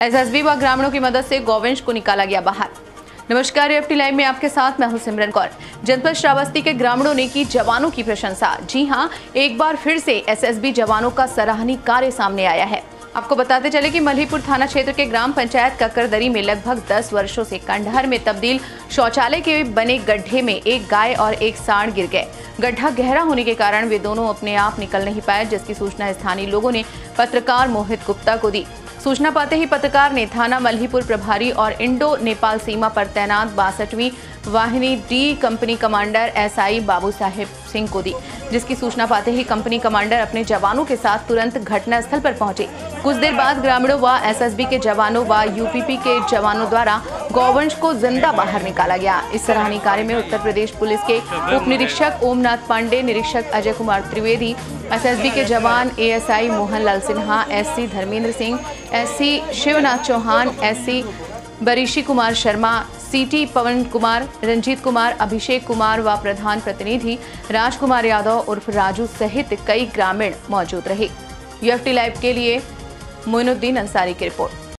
SSB व ग्रामीणों की मदद से गौवंश को निकाला गया बाहर। नमस्कार, एफटी लाइव में आपके साथ मैं हूँ सिमरन कौर। जनपद श्रावस्ती के ग्रामीणों ने की जवानों की प्रशंसा। जी हाँ, एक बार फिर से एसएसबी जवानों का सराहनीय कार्य सामने आया है। आपको बताते चले कि मल्हीपुर थाना क्षेत्र के ग्राम पंचायत ककरदरी में लगभग 10 वर्षों से कंडहर में तब्दील शौचालय के बने गड्ढे में एक गाय और एक सांड गिर गए। गड्ढा गहरा होने के कारण वे दोनों अपने आप निकल नहीं पाए, जिसकी सूचना स्थानीय लोगों ने पत्रकार मोहित गुप्ता को दी। सूचना पाते ही पत्रकार ने थाना मल्हीपुर प्रभारी और इंडो नेपाल सीमा पर तैनात बासठवीं वाहिनी D company commander SI Babu Saheb Singh को दी, जिसकी सूचना पाते ही कंपनी कमांडर अपने जवानों के साथ तुरंत घटनास्थल पर पहुँचे। कुछ देर बाद ग्रामीणों व एसएसबी के जवानों व यूपीपी के जवानों द्वारा गौवंश को ज़िंदा बाहर निकाला गया। इस सराहनीय कार्य में उत्तर प्रदेश पुलिस के उप निरीक्षक ओमनाथ पांडे, निरीक्षक अजय कुमार त्रिवेदी, एसएसबी के जवान ASI Mohanlal Sinha, SC Dharmendra Singh, SC Shivnath Chauhan, SC Barishi Kumar Sharma CT, Pawan Kumar, Ranjit Kumar, Abhishek Kumar व प्रधान प्रतिनिधि राजकुमार यादव उर्फ़ राजू सहित कई ग्रामीण मौजूद रहे। यूएफटी लाइव के लिए मोइनुद्दीन अंसारी की रिपोर्ट।